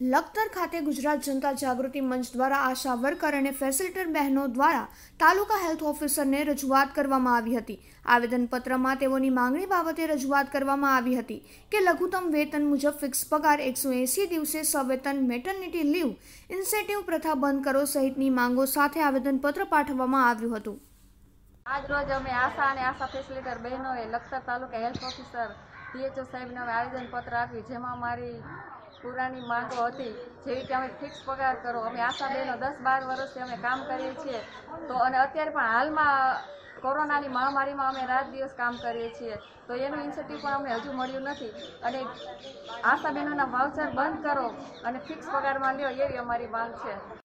લખતર ખાતે ગુજરાત જનતા જાગૃતિ મંચ દ્વારા આશા વર્કર અને ફેસિલિટર બહેનો દ્વારા તાલુકા હેલ્થ ઓફિસરને રજૂઆત કરવામાં આવી હતી. આવેદનપત્રમાં તેઓની માંગણી બાબતે રજૂઆત કરવામાં આવી હતી કે લઘુત્તમ વેતન મુજબ ફિક્સ પગાર એકસો એંસી દિવસે સવેતન મેટર્નિટી લીવ ઇન્સેન્ટિવ પ્રથા બંધ કરો સહિતની માંગો સાથે આવેદનપત્ર પાઠવવામાં આવ્યું હતું. આજ રોજ અમે આશા અને આશા ફેસિલિટર બહેનોએ Lakhtar taluka health officer PHO સાહેબને આવેદનપત્ર આપ્યું, જેમાં અમારી પુરાણી માંગો હતી, જેવી કે અમે ફિક્સ પગાર કરો. અમે આશા બહેનો દસ બાર વર્ષથી અમે કામ કરીએ છીએ. તો અને અત્યારે પણ હાલમાં કોરોનાની મહામારીમાં અમે રાત દિવસ કામ કરીએ છીએ. તો એનું ઇન્સેન્ટિવ પણ અમને હજુ મળ્યું નથી. અને આશા બહેનોના વાઉચર બંધ કરો અને ફિક્સ પગારમાં લ્યો એવી અમારી માંગ છે.